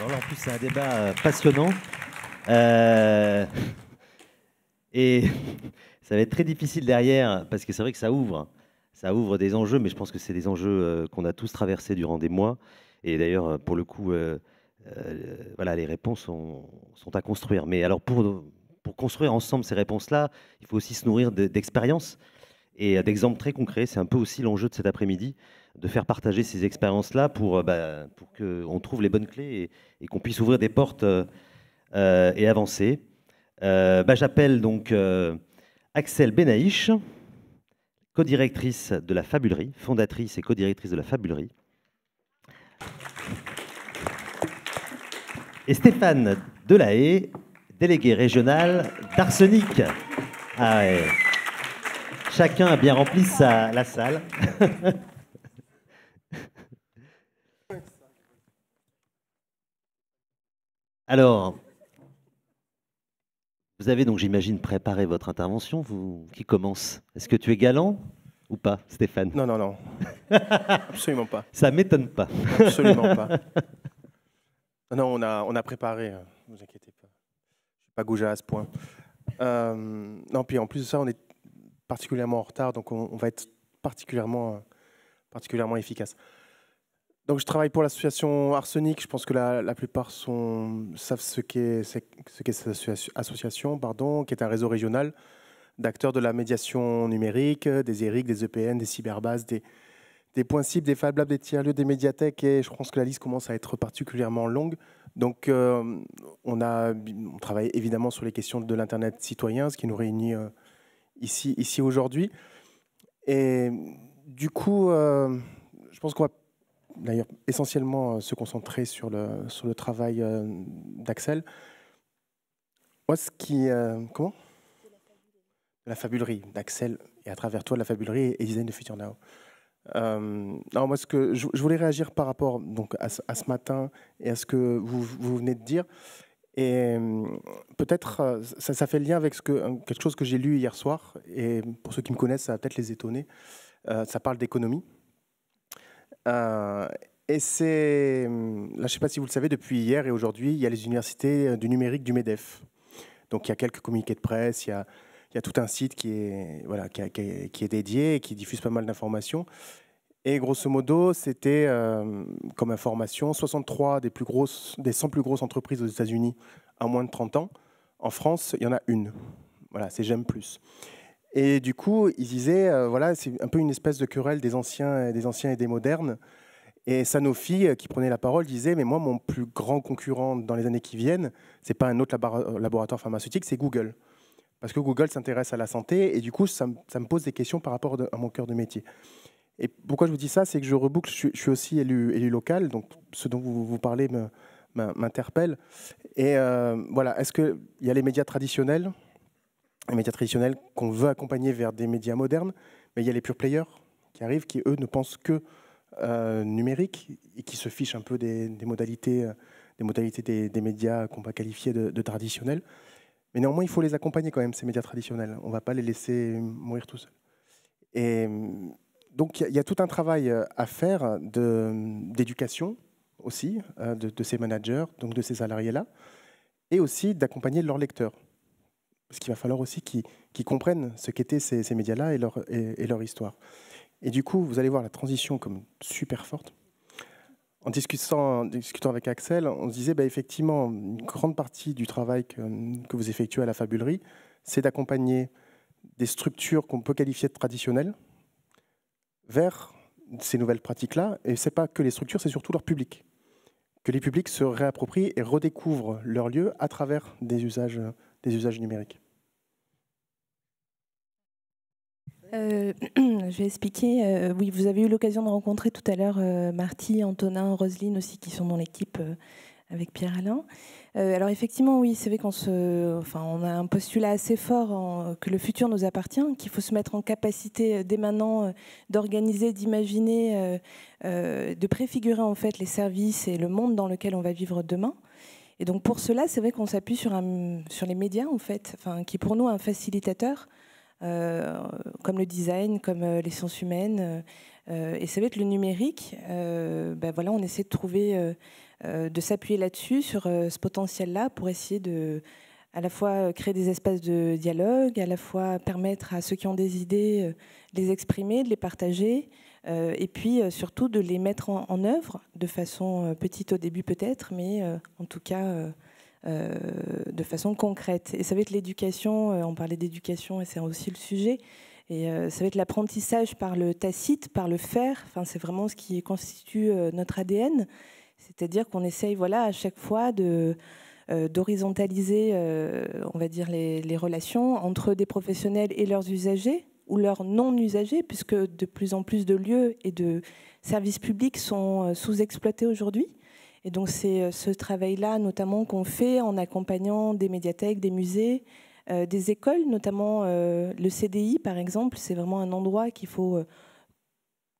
Alors en plus, c'est un débat euh, passionnant. Euh, et ça va être très difficile derrière, parce que c'est vrai que ça ouvre. Ça ouvre des enjeux, mais je pense que c'est des enjeux euh, qu'on a tous traversés durant des mois. Et d'ailleurs, pour le coup, voilà, les réponses sont, sont, à construire. Mais alors, pour, pour construire ensemble ces réponses-là, il faut aussi se nourrir d'expériences et d'exemples très concrets. C'est un peu aussi l'enjeu de cet après-midi de faire partager ces expériences-là pour, euh, bah, qu'on trouve les bonnes clés et, qu'on puisse ouvrir des portes euh, euh, et avancer. Bah, j'appelle donc Axel Benaïch, co-directrice de la Fabulerie, fondatrice et co-directrice de la Fabulerie. Et Stéphane Delahaye, délégué régional d'Arsenic. Ah Chacun a bien rempli la salle. Alors, vous avez donc, j'imagine, préparé votre intervention. Vous, qui commence? Est-ce que tu es galant ou pas, Stéphane? Non, non, non. Absolument pas. Ça m'étonne pas. Absolument pas. Non, on a, on a préparé. Ne vous inquiétez pas. Je suis pas goujat à ce point. Euh, non, puis en plus de ça, on est particulièrement en retard, donc on, on va être particulièrement, particulièrement efficace. Donc, je travaille pour l'association Arsenic. Je pense que la, plupart savent ce qu'est ce qu cette association, pardon, qui est un réseau régional d'acteurs de la médiation numérique, des ERIC, des EPN, des cyberbases, des, des points cibles, des Fab Labs, des tiers-lieux, des médiathèques. Et je pense que la liste commence à être particulièrement longue. Donc, euh, on, travaille évidemment sur les questions de l'Internet citoyen, ce qui nous réunit euh, ici, ici aujourd'hui. Et du coup, euh, je pense qu'on va d'ailleurs essentiellement euh, se concentrer sur le, sur le travail euh, d'Axel. Moi, ce qui. Euh, comment? La fabulerie d'Axel, et à travers toi, la fabulerie et design de Future Now. non, moi, ce que je, voulais réagir par rapport donc, à, ce matin et à ce que vous, vous venez de dire. Et peut-être, ça, ça, fait lien avec quelque chose que j'ai lu hier soir. Et pour ceux qui me connaissent, ça va peut-être les étonner. ça parle d'économie. Euh, et c'est, là, je ne sais pas si vous le savez, depuis hier et aujourd'hui, il y a les universités euh, du numérique du MEDEF. Donc il y a quelques communiqués de presse, il y a, il y a tout un site qui est, voilà, qui, est, dédié et qui diffuse pas mal d'informations. Et grosso modo, c'était euh, comme information 63 des, plus grosses, des 100 plus grosses entreprises aux États-Unis à moins de 30 ans. En France, il y en a une. Voilà, c'est J'aime Plus. Et du coup, ils disaient, euh, voilà, c'est un peu une espèce de querelle des anciens, des anciens et des modernes. Et Sanofi, euh, qui prenait la parole, disait, mais moi, mon plus grand concurrent dans les années qui viennent, c'est pas un autre laboratoire pharmaceutique, c'est Google. Parce que Google s'intéresse à la santé, et du coup, ça, me pose des questions par rapport à mon cœur de métier. Et pourquoi je vous dis ça, c'est que je reboucle, je, suis aussi élu, local, donc ce dont vous, parlez m'interpelle. Et euh, voilà, est-ce qu'il y a les médias traditionnels? Les médias traditionnels qu'on veut accompagner vers des médias modernes, mais il y a les pure players qui arrivent, qui eux ne pensent que euh, numérique et qui se fichent un peu des, modalités, euh, des, médias qu'on va qualifier de, traditionnels. Mais néanmoins, il faut les accompagner quand même, ces médias traditionnels. On ne va pas les laisser mourir tout seuls. Et donc, il y, a tout un travail euh, à faire d'éducation aussi de, ces managers, donc de ces salariés-là, et aussi d'accompagner leurs lecteurs. Parce qu'il va falloir aussi qu'ils comprennent ce qu'étaient ces, médias-là et leur, histoire. Et du coup, vous allez voir la transition comme super forte. En discutant, discutant avec Axel, on se disait bah, effectivement, une grande partie du travail que, que vous effectuez à la fabulerie, c'est d'accompagner des structures qu'on peut qualifier de traditionnelles vers ces nouvelles pratiques-là. Et ce n'est pas que les structures, c'est surtout leur public. Que les publics se réapproprient et redécouvrent leur lieu à travers des usages des usages numériques euh, je vais expliquer. Euh, oui, vous avez eu l'occasion de rencontrer tout à l'heure euh, Marty, Antonin, Roselyne aussi, qui sont dans l'équipe avec Pierre-Alain. alors effectivement, oui, c'est vrai qu'on se, enfin, on a un postulat assez fort que le futur nous appartient, qu'il faut se mettre en capacité dès maintenant d'organiser, d'imaginer, de préfigurer en fait les services et le monde dans lequel on va vivre demain. Et donc pour cela, c'est vrai qu'on s'appuie sur, les médias, en fait, qui pour nous un facilitateur, euh, comme le design, comme euh, les sciences humaines. Euh, et c'est vrai que le numérique, ben on essaie de trouver de s'appuyer là-dessus, sur ce potentiel-là, pour essayer de à la fois créer des espaces de dialogue, à la fois permettre à ceux qui ont des idées de les exprimer, de les partager, et puis surtout de les mettre en, œuvre de façon petite au début peut-être, mais en tout cas de façon concrète. Et ça va être l'éducation, on parlait d'éducation et c'est aussi le sujet, et euh, ça va être l'apprentissage par le tacite, par le faire. Enfin, c'est vraiment ce qui constitue euh, notre ADN. C'est-à-dire qu'on essaye, voilà, à chaque fois de euh, d'horizontaliser, on va dire, les, relations entre des professionnels et leurs usagers ou leurs non-usagers, puisque de plus en plus de lieux et de services publics sont sous-exploités aujourd'hui. Et donc c'est ce travail-là, notamment, qu'on fait en accompagnant des médiathèques, des musées, euh, des écoles, notamment euh, le CDI par exemple, c'est vraiment un endroit qu'il faut euh,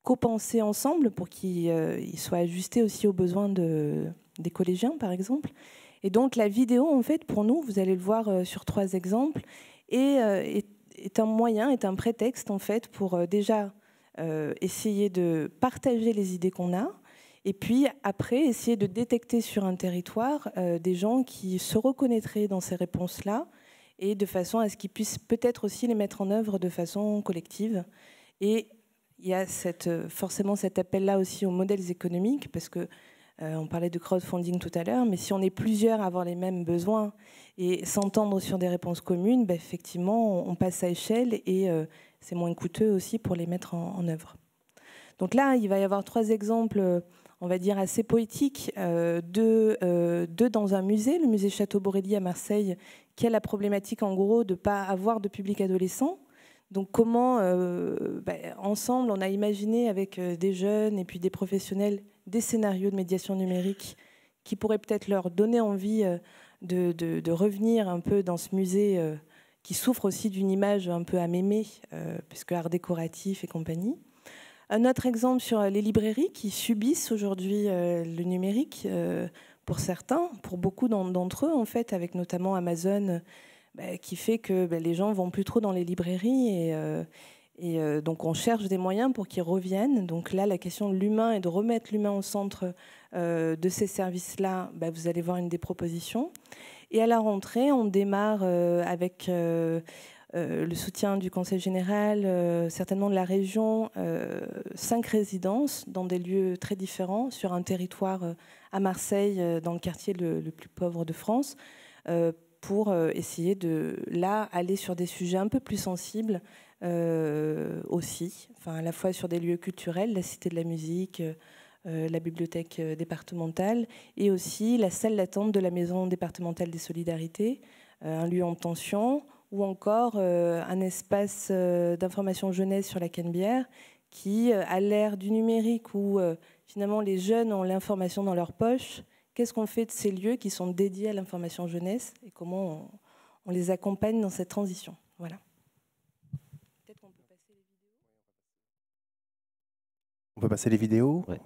copenser ensemble pour qu'il soit ajusté aussi aux besoins de, des collégiens par exemple. Et donc la vidéo, en fait, pour nous, vous allez le voir sur trois exemples, est, est, un moyen, est un prétexte en fait pour déjà essayer de partager les idées qu'on a, et puis après essayer de détecter sur un territoire des gens qui se reconnaîtraient dans ces réponses-là et de façon à ce qu'ils puissent peut-être aussi les mettre en œuvre de façon collective. Et il y a forcément cet appel-là aussi aux modèles économiques, parce que euh, on parlait de crowdfunding tout à l'heure, mais si on est plusieurs à avoir les mêmes besoins et s'entendre sur des réponses communes, bah, effectivement, on passe à échelle et euh, c'est moins coûteux aussi pour les mettre en, œuvre. Donc là, il va y avoir trois exemples on va dire, assez poétiques, euh, deux, dans un musée, le musée Château-Borelli à Marseille, qui a la problématique en gros de ne pas avoir de public adolescent. Donc comment, bah, ensemble, on a imaginé avec des jeunes et puis des professionnels des scénarios de médiation numérique qui pourraient peut-être leur donner envie de, revenir un peu dans ce musée qui souffre aussi d'une image un peu à mémé, puisque art décoratif et compagnie. Un autre exemple sur les librairies qui subissent aujourd'hui euh, le numérique euh, pour certains, pour beaucoup d'entre eux en fait, avec notamment Amazon, bah, qui fait que bah, les gens vont plus trop dans les librairies et, euh, et donc on cherche des moyens pour qu'ils reviennent. Donc là, la question de l'humain et de remettre l'humain au centre de ces services-là, bah, vous allez voir une des propositions. Et à la rentrée, on démarre avec euh, le soutien du Conseil général, euh, certainement de la région, euh, cinq résidences dans des lieux très différents sur un territoire à Marseille, dans le quartier le, plus pauvre de France, pour essayer de là aller sur des sujets un peu plus sensibles aussi, enfin à la fois sur des lieux culturels, la Cité de la musique. la bibliothèque départementale et aussi la salle d'attente de la Maison départementale des solidarités, un lieu en tension ou encore euh, un espace euh, d'information jeunesse sur la Canebière qui, euh, à l'ère du numérique où finalement les jeunes ont l'information dans leur poche, qu'est-ce qu'on fait de ces lieux qui sont dédiés à l'information jeunesse et comment on, les accompagne dans cette transition? Voilà. Peut-être qu'on peut passer les vidéos. On